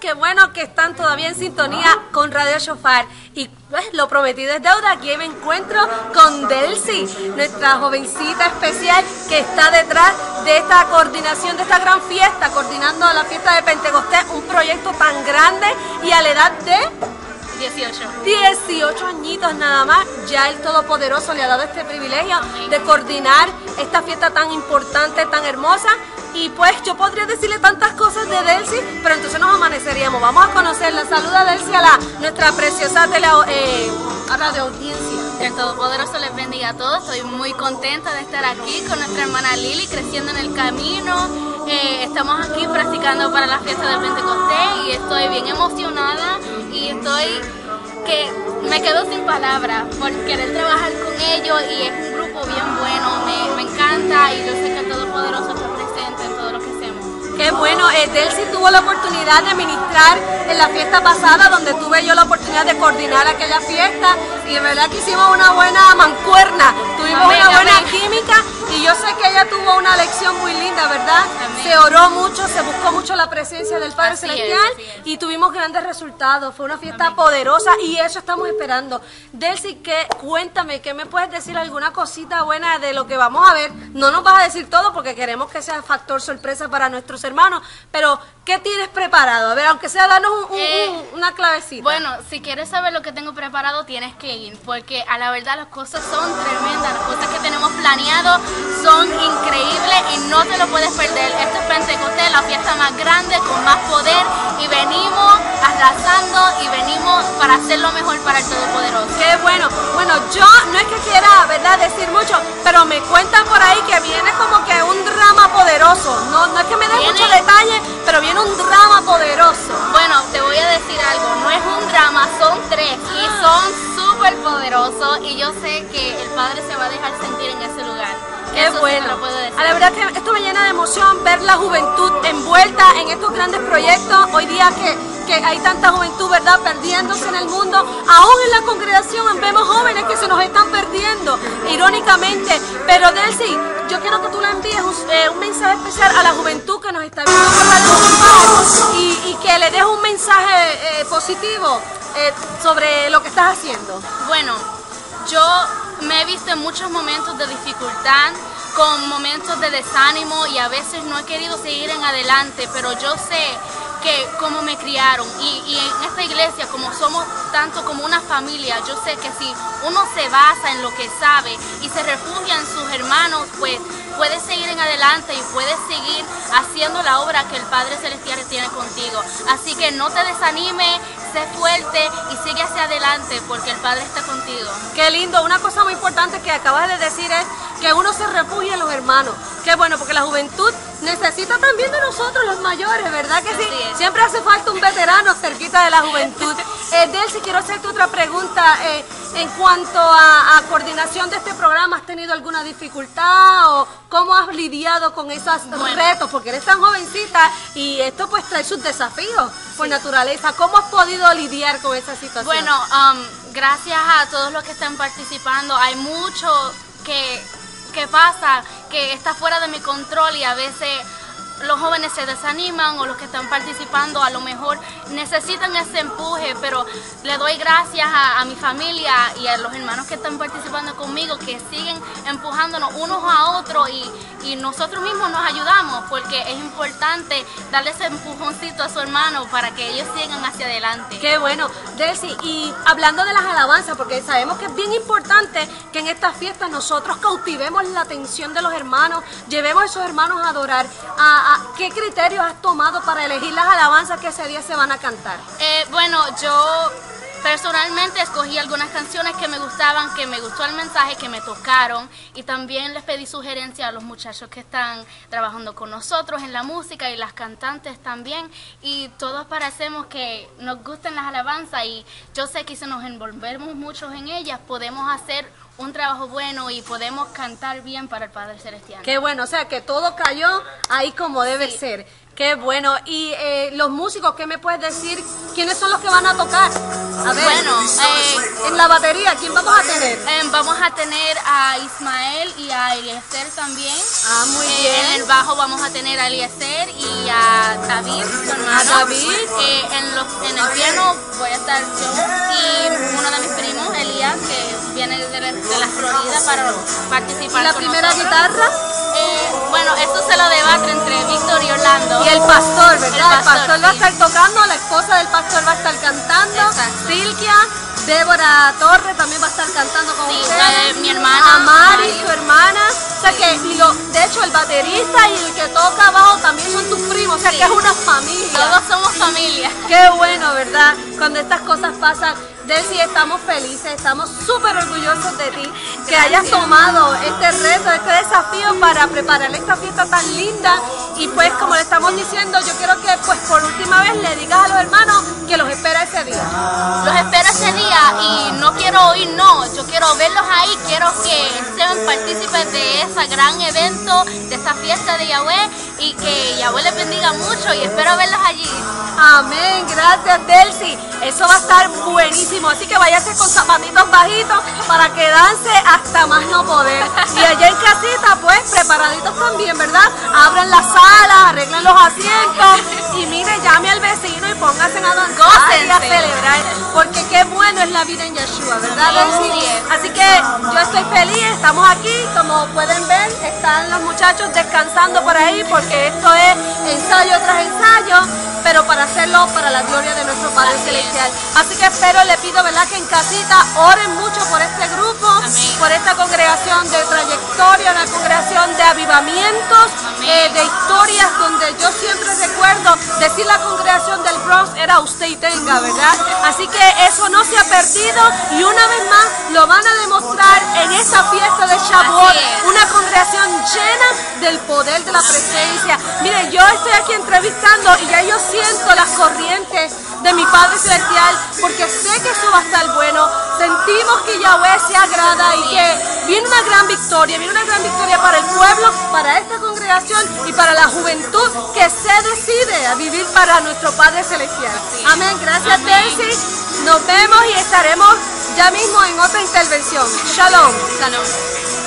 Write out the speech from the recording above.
qué bueno que están todavía en sintonía con Radio Shofar. Y pues, lo prometido es deuda. Aquí me encuentro con Delcy, nuestra jovencita especial que está detrás de esta coordinación, de esta gran fiesta, coordinando la fiesta de Pentecostés, un proyecto tan grande y a la edad de 18. 18 añitos nada más, ya el Todopoderoso le ha dado este privilegio de coordinar esta fiesta tan importante, tan hermosa. Y pues yo podría decirle tantas cosas de Delcy, pero entonces nos amaneceríamos. Vamos a conocerla. Saluda Delcy a la, nuestra preciosa tele, eh, radio audiencia. El Todopoderoso les bendiga a todos. Estoy muy contenta de estar aquí con nuestra hermana Lili, creciendo en el camino. Eh, estamos aquí practicando para la fiesta de Pentecostés y estoy bien emocionada y estoy que me quedo sin palabras por querer trabajar con ellos y es un grupo bien bueno, me, me encanta y yo sé que el Todopoderoso está presente en todo lo que hacemos. Qué bueno, eh, Delcy tuvo la oportunidad de ministrar en la fiesta pasada, donde tuve yo la oportunidad de coordinar aquella fiesta y de verdad que hicimos una buena mancuerna, tuvimos Amén, una buena amén. química y yo sé que ella tuvo una lección muy linda, ¿verdad? Amén. Se oró mucho, se buscó mucho la presencia del Padre Así es, Celestial así es. y tuvimos grandes resultados. Fue una fiesta poderosa y eso estamos esperando. Delcy, que cuéntame, ¿qué me puedes decir alguna cosita buena de lo que vamos a ver? No nos vas a decir todo porque queremos que sea factor sorpresa para nuestros hermanos, pero ¿qué tienes preparado? A ver, aunque sea, danos un- un- Eh, un- una clavecita. Bueno, si quieres saber lo que tengo preparado, tienes que ir, porque a la verdad las cosas son tremendas, las cosas que tenemos planeado son increíbles y no te lo puedes perder. Esto es Pentecostés, la fiesta más grande, con más poder, y venimos arrasando y venimos para hacer lo mejor para el Todopoderoso. Qué bueno. Bueno, yo no es que quiera, ¿verdad?, decir mucho, pero me cuentan por ahí que viene como que un drama poderoso. No, no es que me den Viene- muchos detalles, pero viene un drama y son súper poderosos y yo sé que el Padre se va a dejar sentir en ese lugar. Qué Eso sí bueno. lo puedo decir. A la verdad que esto me llena de emoción ver la juventud envuelta en estos grandes proyectos. Hoy día que, que hay tanta juventud, ¿verdad?, perdiéndose en el mundo. Aún en la congregación vemos jóvenes que se nos están perdiendo, irónicamente. Pero Delcy, yo quiero que tú le envíes un, eh, un mensaje especial a la juventud que nos está viendo por Radio le des un mensaje eh, positivo eh, sobre lo que estás haciendo. Bueno, yo me he visto en muchos momentos de dificultad, con momentos de desánimo y a veces no he querido seguir en adelante, pero yo sé que como me criaron y en esta iglesia como somos tanto como una familia, yo sé que si uno se basa en lo que sabe y se refugia en sus hermanos, pues puedes seguir en adelante y puedes seguir haciendo la obra que el Padre Celestial tiene contigo. Así que no te desanimes, sé fuerte y sigue hacia adelante porque el Padre está contigo. Qué lindo. Una cosa muy importante que acabas de decir es que uno se refugia en los hermanos. Qué bueno, porque la juventud necesita también de nosotros, los mayores, ¿verdad que sí? Siempre hace falta un veterano cerquita de la juventud. Eh, Delcy, quiero hacerte otra pregunta. eh, en cuanto a, a coordinación de este programa, ¿has tenido alguna dificultad o cómo has lidiado con esos Bueno. retos? Porque eres tan jovencita y esto pues trae sus desafíos por naturaleza. ¿Cómo has podido lidiar con esa situación? Bueno, um, gracias a todos los que están participando. Hay mucho que, que pasa que está fuera de mi control y a veces jóvenes se desaniman o los que están participando a lo mejor necesitan ese empuje, pero le doy gracias a, mi familia y a los hermanos que están participando conmigo que siguen empujándonos unos a otros y, nosotros mismos nos ayudamos porque es importante darle ese empujoncito a su hermano para que ellos sigan hacia adelante. Qué bueno, Delcy, y hablando de las alabanzas, porque sabemos que es bien importante que en estas fiestas nosotros cautivemos la atención de los hermanos, llevemos a esos hermanos a adorar. ¿A, a qué criterios has tomado para elegir las alabanzas que ese día se van a cantar? Eh, bueno, yo personalmente escogí algunas canciones que me gustaban, que me gustó el mensaje, que me tocaron y también les pedí sugerencias a los muchachos que están trabajando con nosotros en la música y las cantantes también y todos parecemos que nos gustan las alabanzas y yo sé que si nos envolvemos muchos en ellas podemos hacer un trabajo bueno y podemos cantar bien para el Padre Celestial. Qué bueno, o sea que todo cayó ahí como debe ser. Qué bueno. Y eh, los músicos, ¿qué me puedes decir? ¿Quiénes son los que van a tocar? A ver, Bueno, eh, en la batería, ¿quién vamos a tener? Eh, vamos a tener a Ismael y a Eliezer también. Ah, muy Eh, bien. En el bajo vamos a tener a Eliezer y a David. A David. Eh, en, lo- en el piano voy a estar yo y uno de mis primos, Elías, que viene de la, de la Florida para participar ¿Y la con primera nosotros. guitarra? Eh, bueno, eso se lo debate entre Víctor y Orlando. Y el pastor, ¿verdad? El El pastor, va a estar tocando, la esposa del pastor va a estar cantando, Exacto. Silvia, Débora Torres también va a estar cantando con Sí, ustedes. mi hermana, A Mari, Mari. su hermana. O sea que, y lo, de hecho, el baterista y el que toca abajo también son tus primos, o sea que es una familia. Todos somos familia. Qué bueno, ¿verdad? Cuando estas cosas pasan. Delcy, estamos felices, estamos súper orgullosos de ti, que hayas tomado este reto, este desafío para preparar esta fiesta tan linda. Y pues, como le estamos diciendo, yo quiero que pues por última vez le digas a los hermanos que los espera ese día. Los espero ese día y no quiero oír no, yo quiero verlos ahí, quiero que partícipes de ese gran evento, de esta fiesta de Yahweh y que Yahweh les bendiga mucho y espero verlos allí. Amén, gracias Delcy. Eso va a estar buenísimo. Así que váyase con zapatitos bajitos para que dance hasta más no poder. Y allá en casita, pues preparaditos también, ¿verdad? Abran la sala, arreglen los asientos y mire, llame al vecino y pónganse a danzar y a celebrar. Bueno es la vida en Yeshua, ¿verdad? Así que yo estoy feliz, estamos aquí, como pueden ver, están los muchachos descansando por ahí porque esto es ensayo tras ensayo, pero para hacerlo para la gloria de nuestro Padre Así. Celestial. Así que espero, le pido, ¿verdad? Que en casita oren mucho por este grupo, Amén. por esta congregación de trayectoria, una congregación de avivamientos, eh, de historias donde yo siempre recuerdo decir la congregación del Era usted y tenga, ¿verdad? Así que eso no se ha perdido y una vez más lo van a demostrar en esta fiesta de Shavuot, una congregación llena del poder de la presencia. Mire, yo estoy aquí entrevistando y ya yo siento las corrientes de mi Padre Celestial porque sé que eso va a estar bueno. Sentimos que Yahweh se agrada y que viene una gran victoria, viene una gran victoria para el pueblo, y para la juventud que se decide a vivir para nuestro Padre Celestial. Amén. Gracias. Daisy. Nos vemos y estaremos ya mismo en otra intervención. Shalom. Shalom.